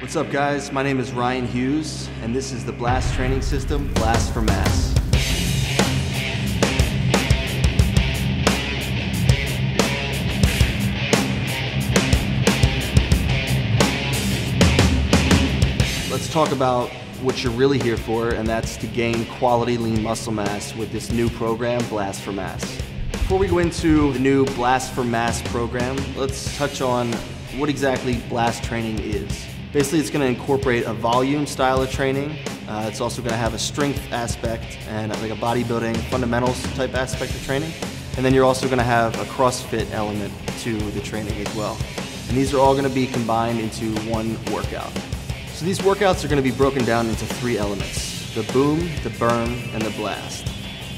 What's up guys? My name is Ryan Hughes and this is the Blast Training System, Blast for Mass. Let's talk about what you're really here for and that's to gain quality lean muscle mass with this new program, Blast for Mass. Before we go into the new Blast for Mass program, let's touch on what exactly blast training is. Basically, it's going to incorporate a volume style of training. Uh, it's also going to have a strength aspect and like a bodybuilding fundamentals type aspect of training. And then you're also going to have a CrossFit element to the training as well. And these are all going to be combined into one workout. So these workouts are going to be broken down into three elements. The boom, the burn, and the blast.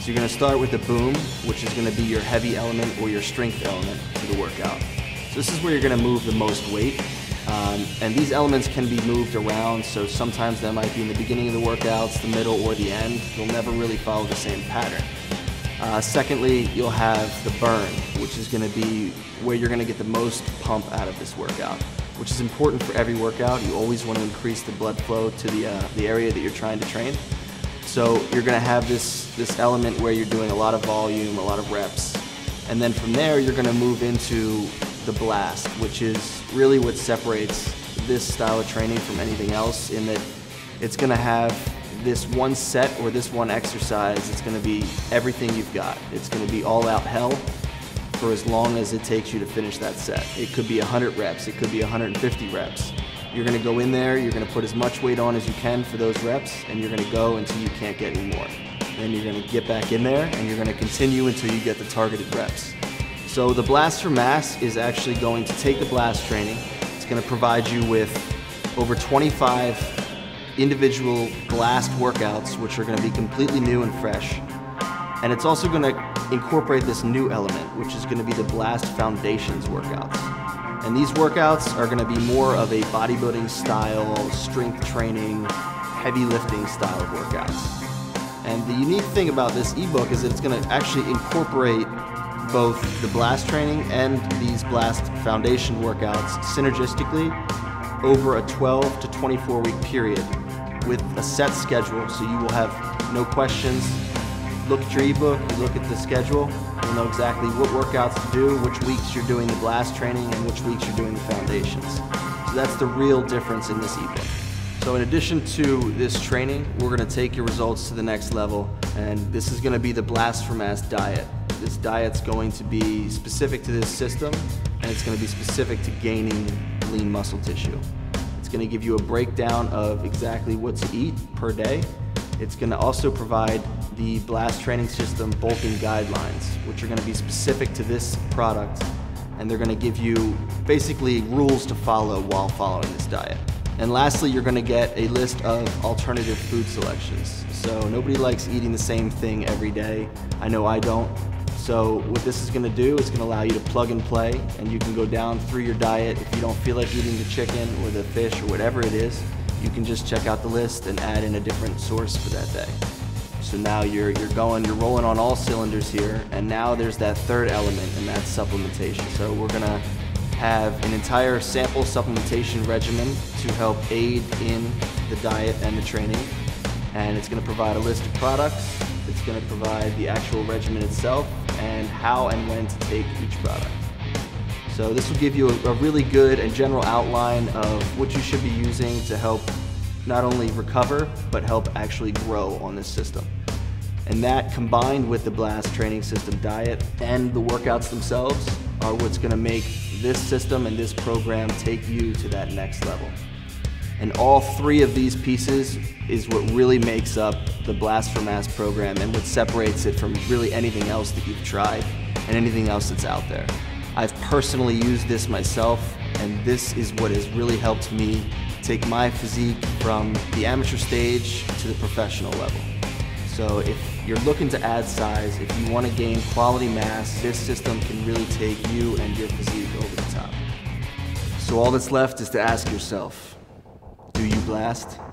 So you're going to start with the boom, which is going to be your heavy element or your strength element to the workout. So this is where you're going to move the most weight um, and these elements can be moved around, so sometimes that might be in the beginning of the workouts, the middle, or the end. They'll never really follow the same pattern. Uh, secondly, you'll have the burn, which is going to be where you're going to get the most pump out of this workout, which is important for every workout. You always want to increase the blood flow to the, uh, the area that you're trying to train. So you're going to have this, this element where you're doing a lot of volume, a lot of reps, and then from there you're going to move into the blast, which is really what separates this style of training from anything else in that it's going to have this one set or this one exercise, it's going to be everything you've got. It's going to be all out hell for as long as it takes you to finish that set. It could be 100 reps, it could be 150 reps. You're going to go in there, you're going to put as much weight on as you can for those reps, and you're going to go until you can't get any more. Then you're going to get back in there, and you're going to continue until you get the targeted reps. So the Blast for Mass is actually going to take the blast training. It's going to provide you with over 25 individual blast workouts, which are going to be completely new and fresh. And it's also going to incorporate this new element, which is going to be the Blast Foundations workouts. And these workouts are going to be more of a bodybuilding style, strength training, heavy lifting style of workouts. And the unique thing about this ebook is that it's going to actually incorporate both the blast training and these blast foundation workouts synergistically over a 12 to 24 week period with a set schedule so you will have no questions. Look at your ebook, you look at the schedule, you'll know exactly what workouts to do, which weeks you're doing the blast training, and which weeks you're doing the foundations. So that's the real difference in this ebook. So in addition to this training, we're gonna take your results to the next level, and this is gonna be the Blast for Mass diet. This diet's going to be specific to this system, and it's gonna be specific to gaining lean muscle tissue. It's gonna give you a breakdown of exactly what to eat per day. It's gonna also provide the Blast Training System bulking guidelines, which are gonna be specific to this product, and they're gonna give you basically rules to follow while following this diet. And lastly, you're gonna get a list of alternative food selections. So nobody likes eating the same thing every day. I know I don't. So what this is gonna do is gonna allow you to plug and play and you can go down through your diet. If you don't feel like eating the chicken or the fish or whatever it is, you can just check out the list and add in a different source for that day. So now you're, you're going, you're rolling on all cylinders here, and now there's that third element, and that's supplementation. So we're gonna have an entire sample supplementation regimen to help aid in the diet and the training. And it's going to provide a list of products, it's going to provide the actual regimen itself, and how and when to take each product. So this will give you a, a really good and general outline of what you should be using to help not only recover, but help actually grow on this system. And that combined with the Blast training system diet and the workouts themselves are what's gonna make this system and this program take you to that next level. And all three of these pieces is what really makes up the Blast for Mass program and what separates it from really anything else that you've tried and anything else that's out there. I've personally used this myself and this is what has really helped me take my physique from the amateur stage to the professional level. So if you're looking to add size, if you want to gain quality mass, this system can really take you and your physique over the top. So all that's left is to ask yourself, blast?